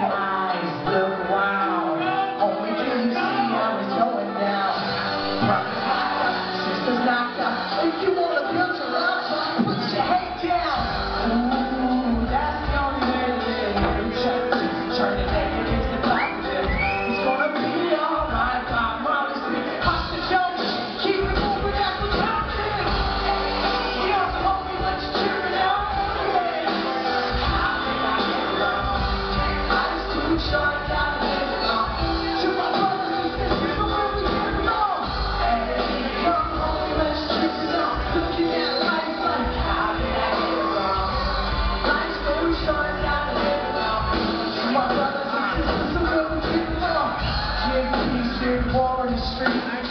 妈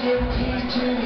give peace to